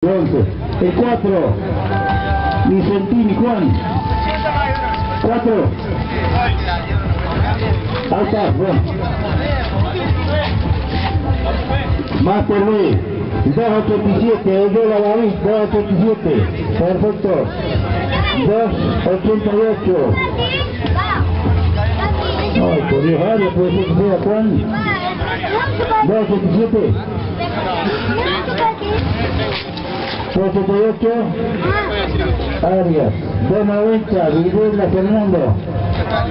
11. El 4. Vicentini Juan. 4. Ahí está, bueno. Master B. 287, el dólar David, 287. Perfecto. 288. Ay, por Dios, área puede ser que sea Juan. 287. 288. Arias. 290. Videla Fernando.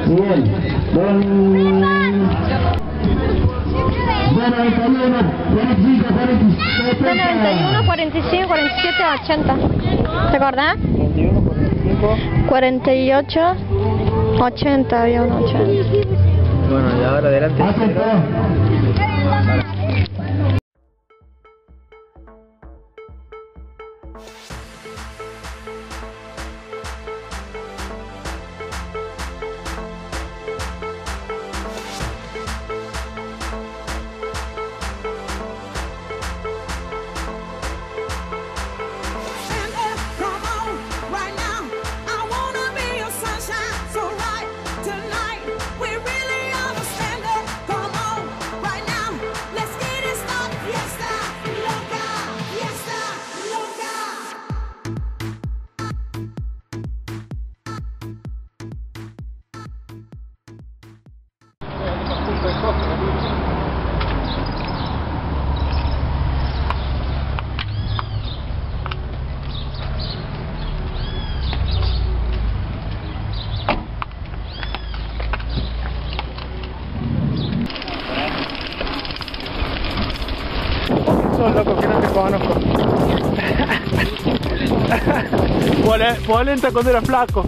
Bien. Don... 291. 45, 46. 91, 45, 47, 80. ¿Te acordás? 48, 80, había un 80. Bueno, y ahora adelante. Sos loco que no te conozco. Pole- Polenta cuando era flaco.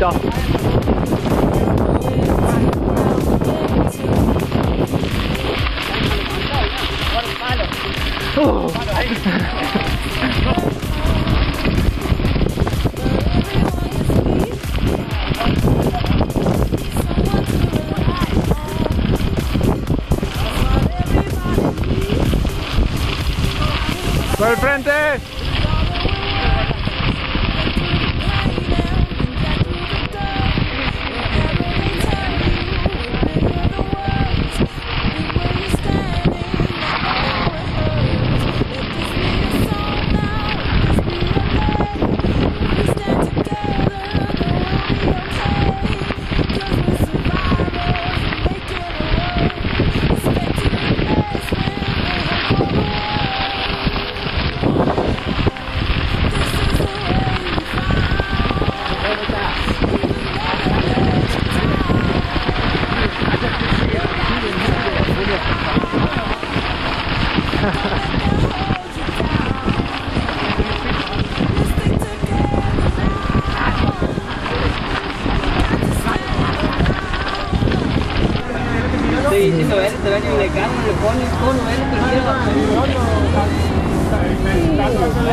Vamos, alto. ¡Por el frente! Estoy diciendo, este carne, le pone el cono, te lleva.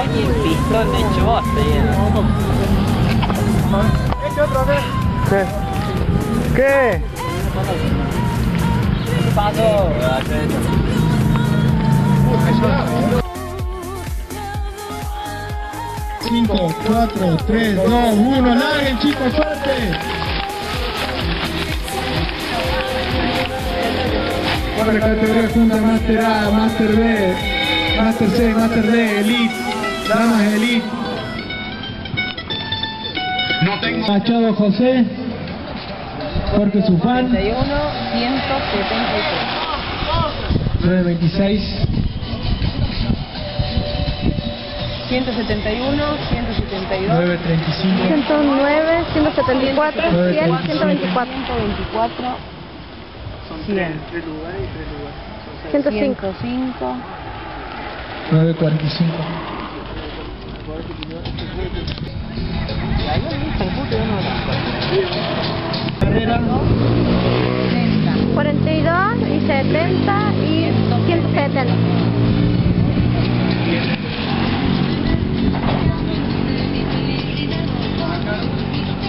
El pistón de ¿Qué? ¿Qué? ¿Qué pasó? Cinco, cuatro, tres, dos, uno, larguen chicos, suerte. Bueno, la categoría junta Master A, Master B, Master C, Master D, Elite, Damas Elite. No tengo. Machado José, Jorge Sufán, 31, 173. 926, 171, 172. 935, 109, 174, 100, 124. 124, 100. 105. 105, 945. Carrera, 42 y 70 y 170.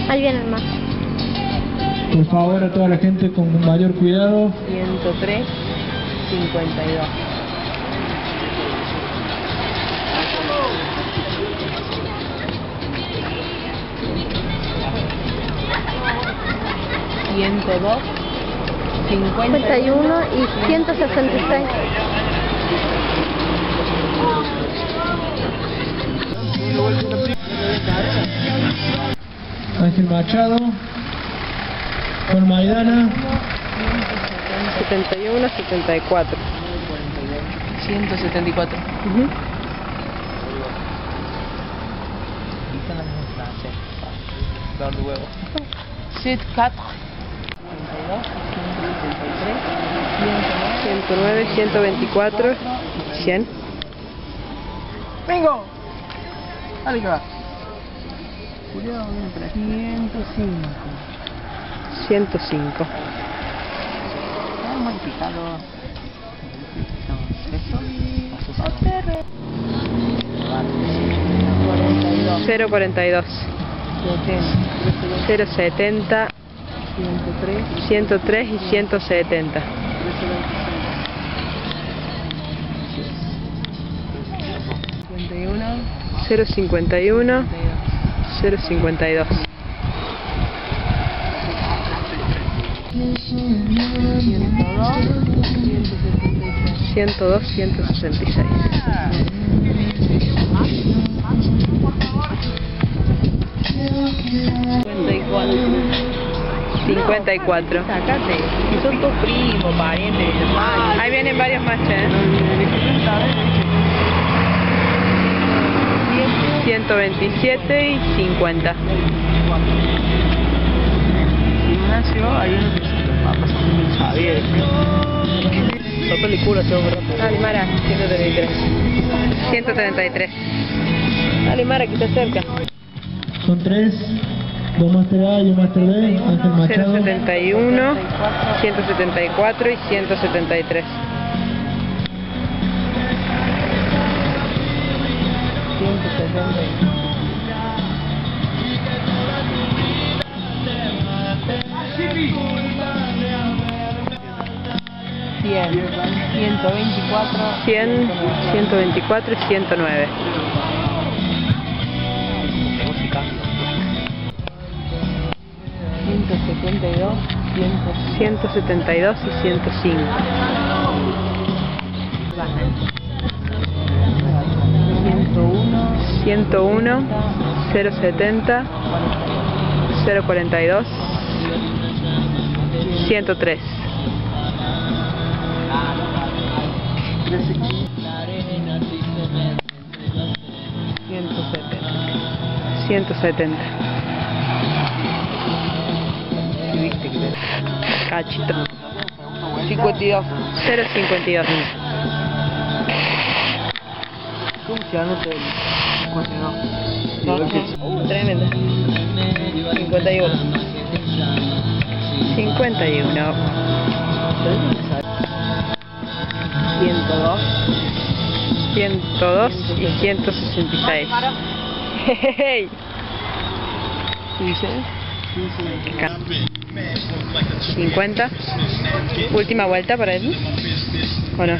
Ahí viene el más. Por favor a toda la gente con mayor cuidado. 103, 52. Ciento dos, cincuenta 51 y 166. Ángel Machado, Juan Maidana, 71, 74. 174. Ujú. Dar de huevo. 7, 4. 109, 124, 100. ¡Vengo! Dale que va. Cuidado, viene por aquí. 105. 105. Está modificado. Eso. 042. 070, 103. 103 y 170. 51. 051, 052. 102, 166. Cincuenta y cuatro. 54. Sacate. Son tus primos, parientes, hermanos. Ahí vienen varios más, ¿eh? 127 y 50. Gimnasio, hay uno que un Javier. Son películas, se va a Dale, Mara, 133. 133. Dale, Mara, que está cerca. son tres, dos Master A y un Master B, Ángel Machado, 071, 174 y 173. 170. Cien, 124, 100, 124 y 109. música. 172, 172 y 105. 101, 101, 070, 042, 103. 170. 170. ¿Sí viste que Cachito. 52. 052. ¿Cómo se anota el 52? Tremenda. 51. 51. 102. 102 y 166. Hey. ¿Dice? 50. Última vuelta para él. ¿O no?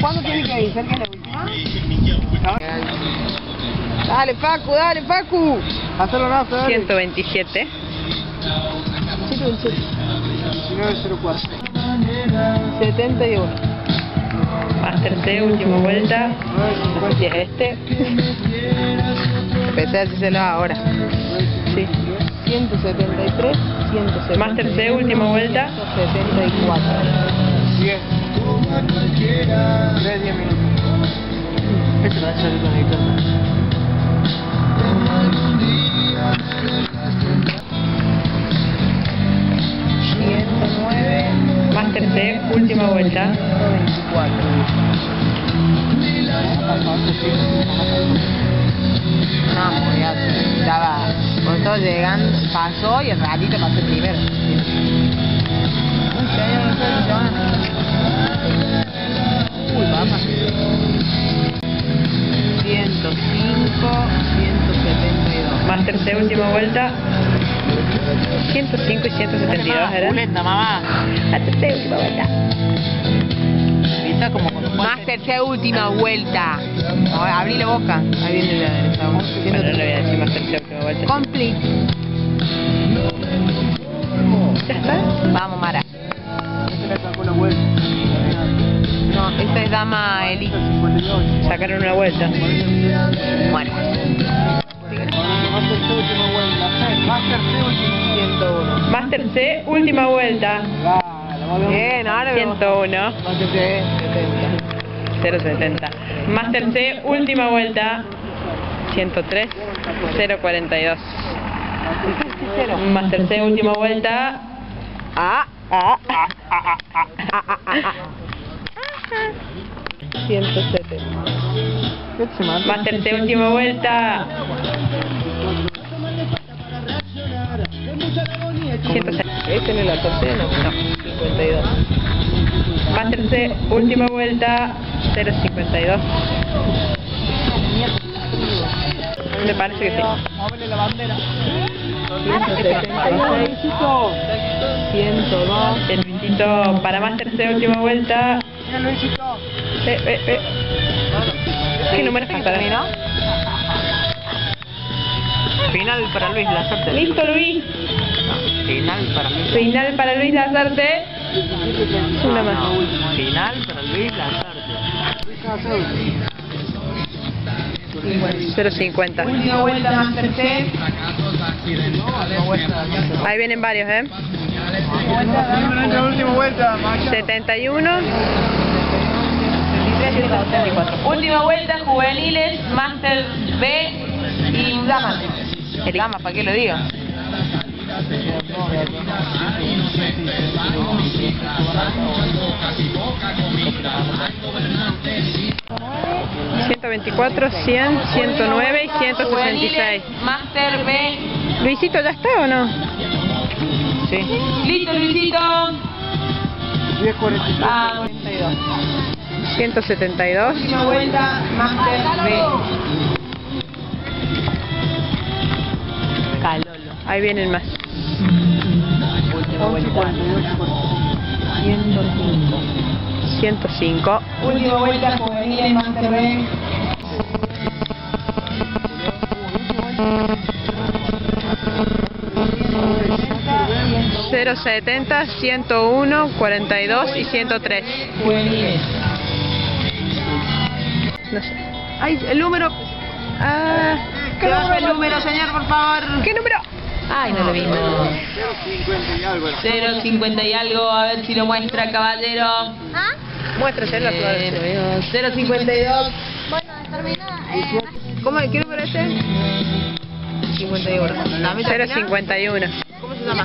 ¿Cuándo tiene que avisar que es la última? Dale, Facu, dale, Facu. Hazlo dale. 127. 1904. 71. Master T, última vuelta. Y este. Empecé a hacérselo ahora. Sí. 173, 174. Master C, última vuelta. 174. 3, 10 minutos. 109 tercer, última vuelta. No, ya estaba, cuando estaba llegando, pasó y el ratito pasó el primero. Uy, vamos. 105, 172. Master C, última vuelta. 105 y 172, ¿era? Pulenta, mamá. Última vuelta. Como cuando C, última vuelta. Ahora, abrí la boca. Ahí viene la esa voz. Bueno, no le voy a decir Master C, última vuelta. Complete. ¿Ya está? Vamos, Mara. No, esta es Dama. 58. Sacaron una vuelta. Bueno. Master C, última vuelta. Master C, última 101. Master C, última vuelta. Bien, ahora 101. Master C, 70. 070. Master C, última vuelta. 103, 042. Master C, última vuelta. Ah, ah, ah, ah, ah, ah, ah, ah. 170. ¿Qué se manda? Master C, última vuelta. 106. ¿Este no es la tercera? No, no, 52. Master C, última vuelta. 052. Me parece que sí. Móvele la bandera. 176. 102. El Luisito para Master C, última vuelta. Mira, Luisito. Eh, eh, eh. ¿Qué número falta? Final para Luis Lazarte. Listo, Luis. Final para Luis. Final para Luis Lazarte. Una más. Final para Luis Lazarte. 050. Última vuelta Master C. Ahí vienen varios, ¿eh? Última vuelta, 71. Última vuelta, juveniles, Master B y Dama. El Dama, ¿para qué lo digo? ¿124, 100, 109 y 166. Master B. Luisito, ¿ya está o no? Sí. Listo, Luisito. 10.46. Ah, 172. Última vuelta, Master B. Calolo. Ahí vienen más. Última vuelta. 105. 105. Última vuelta, juveniles, Master B. 070, 101, 42 y 103. Juveniles. No sé. Ay, el número. Ah, ¿qué número? el número, señor, por favor. ¿Qué número? Ay, no lo vimos. 0.50 y algo. 050 y algo, a ver si lo muestra, caballero. ¿Ah? Muéstraselo a Eh, 052. Bueno, termina. Eh, ¿Cómo? ¿Qué número es este? 51. 051. ¿Cómo se llama?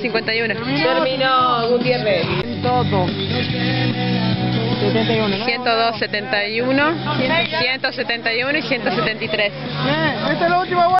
051. Terminó, Gutiérrez. Toto. 71, ¿no? 102, 71, 171 y 173. Bien, esta es la última